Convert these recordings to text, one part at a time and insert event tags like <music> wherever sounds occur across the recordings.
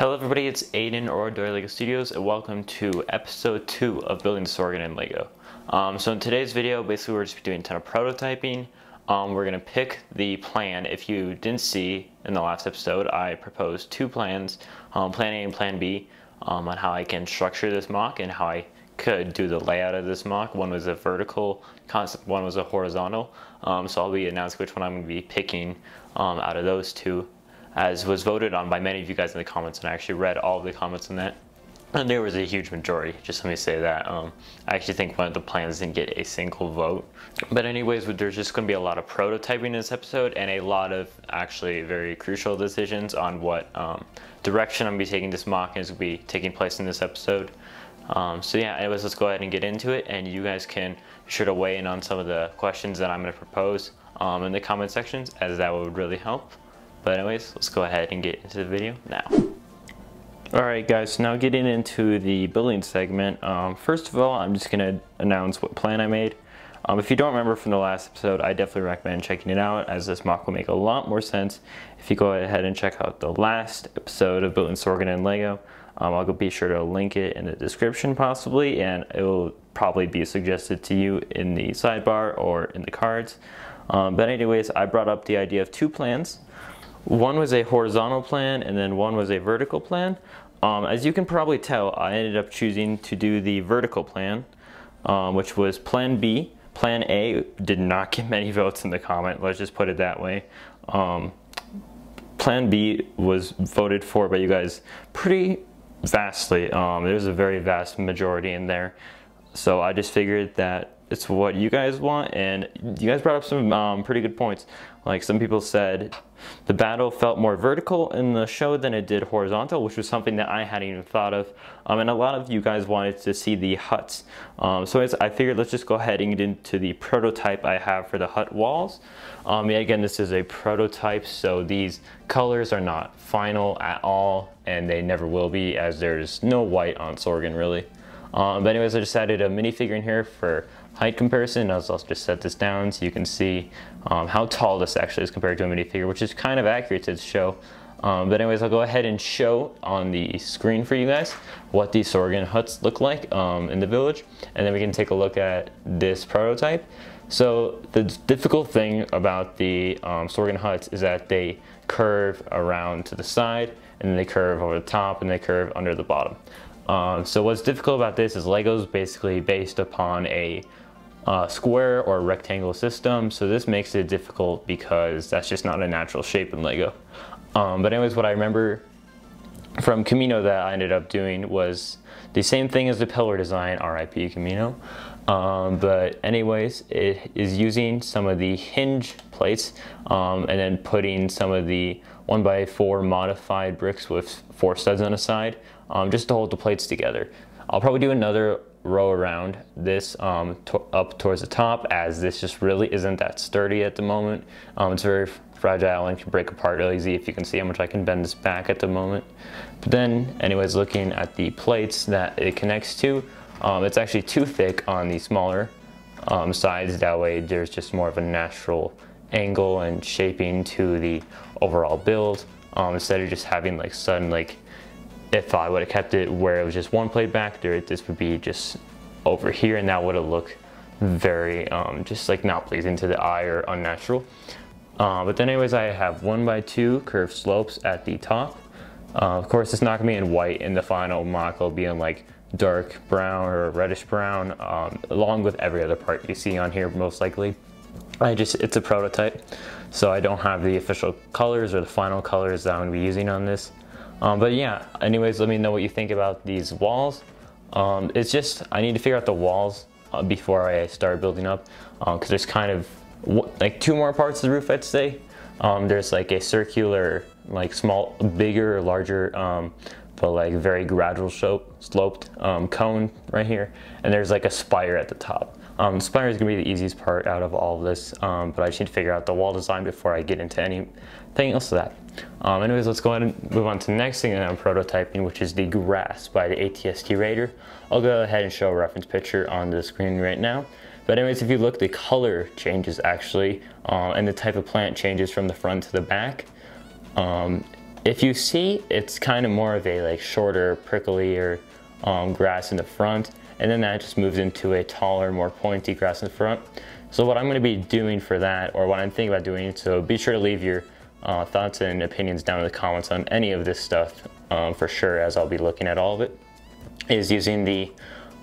Hello everybody, it's Aiden Adorier Lego Studios and welcome to episode 2 of Building this in Lego. Um, so in today's video, basically we're just doing a ton of prototyping. Um, we're going to pick the plan. If you didn't see in the last episode, I proposed two plans, um, plan A and plan B, um, on how I can structure this MOC and how I could do the layout of this MOC. One was a vertical concept, one was a horizontal. Um, so I'll be announcing which one I'm going to be picking um, out of those two as was voted on by many of you guys in the comments, and I actually read all of the comments on that. And there was a huge majority, just let me say that. Um, I actually think one of the plans didn't get a single vote. But anyways, there's just gonna be a lot of prototyping in this episode and a lot of actually very crucial decisions on what um, direction I'm gonna be taking this MOC is gonna be taking place in this episode. Um, so yeah, anyways, let's go ahead and get into it and you guys can be sure to weigh in on some of the questions that I'm gonna propose um, in the comment sections as that would really help. But anyways, let's go ahead and get into the video now. Alright guys, so now getting into the building segment. Um, first of all, I'm just going to announce what plan I made. Um, if you don't remember from the last episode, I definitely recommend checking it out as this MOC will make a lot more sense if you go ahead and check out the last episode of Building Sorgan and Lego. Um, I'll go be sure to link it in the description possibly and it will probably be suggested to you in the sidebar or in the cards. Um, but anyways, I brought up the idea of two plans. One was a horizontal plan and then one was a vertical plan. Um, as you can probably tell, I ended up choosing to do the vertical plan, um, which was plan B. Plan A did not get many <laughs> votes in the comment, let's just put it that way. Um, plan B was voted for by you guys pretty vastly. Um, there's a very vast majority in there. So I just figured that it's what you guys want and you guys brought up some um, pretty good points. Like some people said the battle felt more vertical in the show than it did horizontal, which was something that I hadn't even thought of. Um, and a lot of you guys wanted to see the huts. Um, so I figured let's just go ahead and get into the prototype I have for the hut walls. Um, yeah, again, this is a prototype, so these colors are not final at all, and they never will be as there's no white on Sorgan really. Um, but anyways, I just added a minifigure in here for height comparison. I'll just set this down so you can see um, how tall this actually is compared to a minifigure, which is kind of accurate to show. Um, but anyways, I'll go ahead and show on the screen for you guys what these Sorgan huts look like um, in the village. And then we can take a look at this prototype. So the difficult thing about the um, Sorgan huts is that they curve around to the side and then they curve over the top and they curve under the bottom. Um, so what's difficult about this is Lego's basically based upon a uh, square or rectangle system. So this makes it difficult because that's just not a natural shape in Lego. Um, but anyways, what I remember from Kamino that I ended up doing was the same thing as the pillar design, RIP Kamino. Um, but anyways, it is using some of the hinge plates um, and then putting some of the 1x4 modified bricks with four studs on the side um, just to hold the plates together. I'll probably do another row around this um, to up towards the top as this just really isn't that sturdy at the moment. Um, it's very fragile and can break apart really easy if you can see how much I can bend this back at the moment. But then anyways looking at the plates that it connects to, um, it's actually too thick on the smaller um, sides. That way there's just more of a natural angle and shaping to the overall build um, instead of just having like sudden like if I would have kept it where it was just one plate back there, this would be just over here and that would have looked very um, just like not pleasing to the eye or unnatural. Uh, but then anyways, I have one by two curved slopes at the top. Uh, of course, it's not gonna be in white in the final MOC, it'll be in like dark brown or reddish brown, um, along with every other part you see on here most likely. I just, it's a prototype, so I don't have the official colors or the final colors that I'm gonna be using on this. Um, but yeah, anyways, let me know what you think about these walls. Um, it's just, I need to figure out the walls uh, before I start building up because um, there's kind of like two more parts of the roof I'd say. Um, there's like a circular, like small, bigger, larger, um, but like very gradual slope, sloped um, cone right here. And there's like a spire at the top. Um, spire is gonna be the easiest part out of all of this, um, but I just need to figure out the wall design before I get into anything else of that. Um, anyways, let's go ahead and move on to the next thing that I'm prototyping, which is the grass by the ATST Raider. I'll go ahead and show a reference picture on the screen right now. But anyways, if you look, the color changes actually, uh, and the type of plant changes from the front to the back. Um, if you see, it's kind of more of a like shorter, pricklier um, grass in the front, and then that just moves into a taller, more pointy grass in the front. So what I'm gonna be doing for that, or what I'm thinking about doing, so be sure to leave your uh, thoughts and opinions down in the comments on any of this stuff um, for sure, as I'll be looking at all of it, is using the,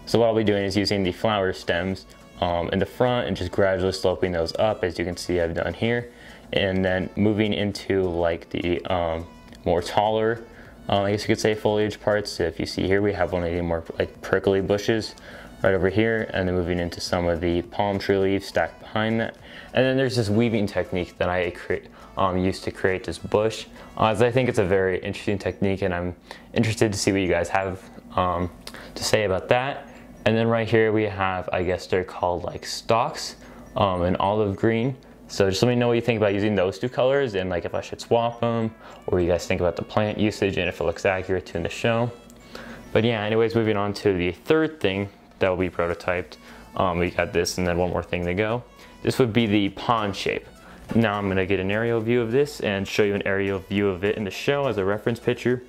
so what I'll be doing is using the flower stems um, in the front and just gradually sloping those up, as you can see I've done here, and then moving into like the um, more taller, uh, I guess you could say foliage parts. If you see here, we have one of the more like prickly bushes right over here, and then moving into some of the palm tree leaves stacked behind that. And then there's this weaving technique that I create, um, used to create this bush. Uh, as I think it's a very interesting technique, and I'm interested to see what you guys have um, to say about that. And then right here we have, I guess they're called like stalks um, in olive green. So just let me know what you think about using those two colors and like if I should swap them or you guys think about the plant usage and if it looks accurate to in the show. But yeah, anyways, moving on to the third thing that will be prototyped. Um, we got this and then one more thing to go. This would be the pond shape. Now I'm gonna get an aerial view of this and show you an aerial view of it in the show as a reference picture.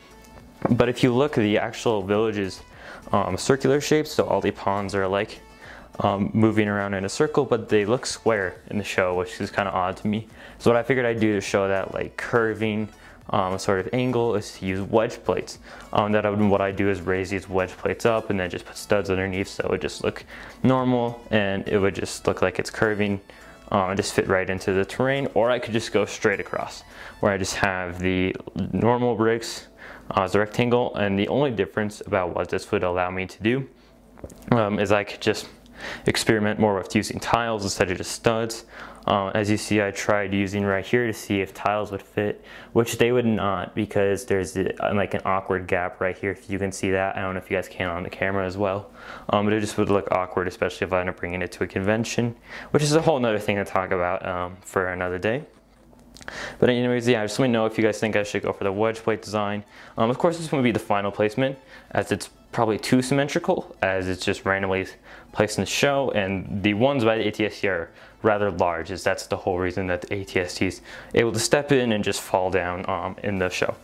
But if you look at the actual village's um, circular shapes, so all the ponds are like um, moving around in a circle, but they look square in the show, which is kind of odd to me. So what I figured I'd do to show that like curving um, sort of angle is to use wedge plates. Um, that would, what I do is raise these wedge plates up and then just put studs underneath so it would just look normal and it would just look like it's curving um, and just fit right into the terrain. Or I could just go straight across where I just have the normal bricks uh, as a rectangle and the only difference about what this would allow me to do um, is I could just experiment more with using tiles instead of just studs. Uh, as you see, I tried using right here to see if tiles would fit, which they would not because there's a, like an awkward gap right here. If you can see that, I don't know if you guys can on the camera as well, um, but it just would look awkward, especially if I end up bringing it to a convention, which is a whole nother thing to talk about um, for another day. But anyways, yeah, just let me know if you guys think I should go for the wedge plate design. Um, of course, this one would be the final placement as it's probably too symmetrical as it's just randomly placed in the show and the ones by the ATST are rather large as that's the whole reason that the ATST is able to step in and just fall down um, in the show.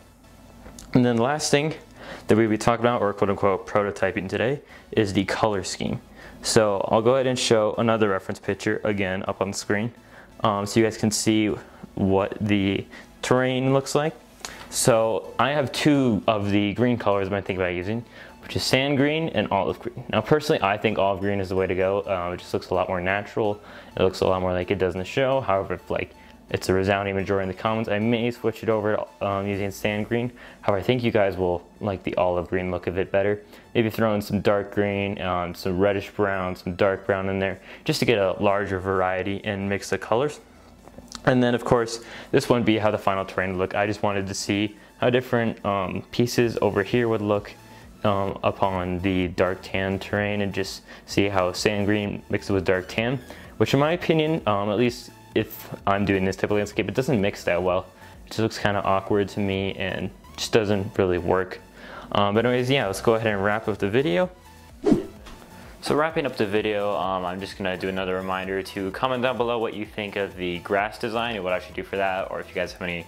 And then the last thing that we'll be talking about or quote unquote prototyping today is the color scheme. So I'll go ahead and show another reference picture again up on the screen um, so you guys can see what the terrain looks like. So I have two of the green colors I'm thinking about using, which is sand green and olive green. Now personally, I think olive green is the way to go. Um, it just looks a lot more natural. It looks a lot more like it does in the show. However, if like it's a resounding majority in the comments, I may switch it over to um, using sand green. However, I think you guys will like the olive green look of it better. Maybe throw in some dark green, um, some reddish brown, some dark brown in there, just to get a larger variety and mix the colors. And then of course, this wouldn't be how the final terrain would look. I just wanted to see how different um, pieces over here would look um, upon the dark tan terrain and just see how sand green mixes with dark tan, which in my opinion, um, at least if I'm doing this type of landscape, it doesn't mix that well. It just looks kind of awkward to me and just doesn't really work. Um, but anyways, yeah, let's go ahead and wrap up the video. So wrapping up the video, um, I'm just gonna do another reminder to comment down below what you think of the grass design and what I should do for that, or if you guys have any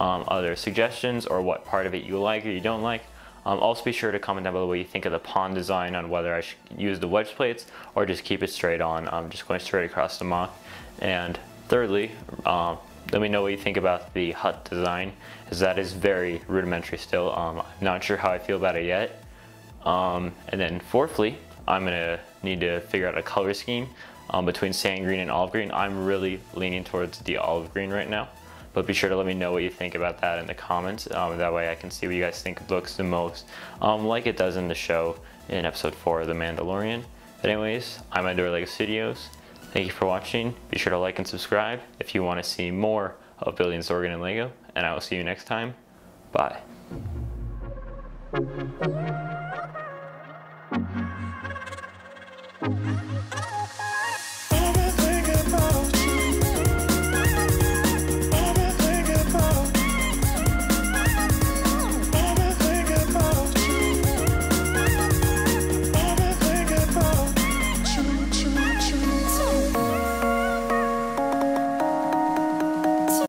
um, other suggestions or what part of it you like or you don't like. Um, also be sure to comment down below what you think of the pond design on whether I should use the wedge plates or just keep it straight on, um, just going straight across the MOC. And thirdly, um, let me know what you think about the hut design, as that is very rudimentary still. Um, I'm not sure how I feel about it yet. and then fourthly, I'm gonna need to figure out a color scheme um, between sand green and olive green. I'm really leaning towards the olive green right now, but be sure to let me know what you think about that in the comments. Um, that way I can see what you guys think looks the most um, like it does in the show in episode four of The Mandalorian. But anyways, I'm Adorier Lego Studios. Thank you for watching. Be sure to like and subscribe if you want to see more of Building Sorgan and Lego, and I will see you next time. Bye.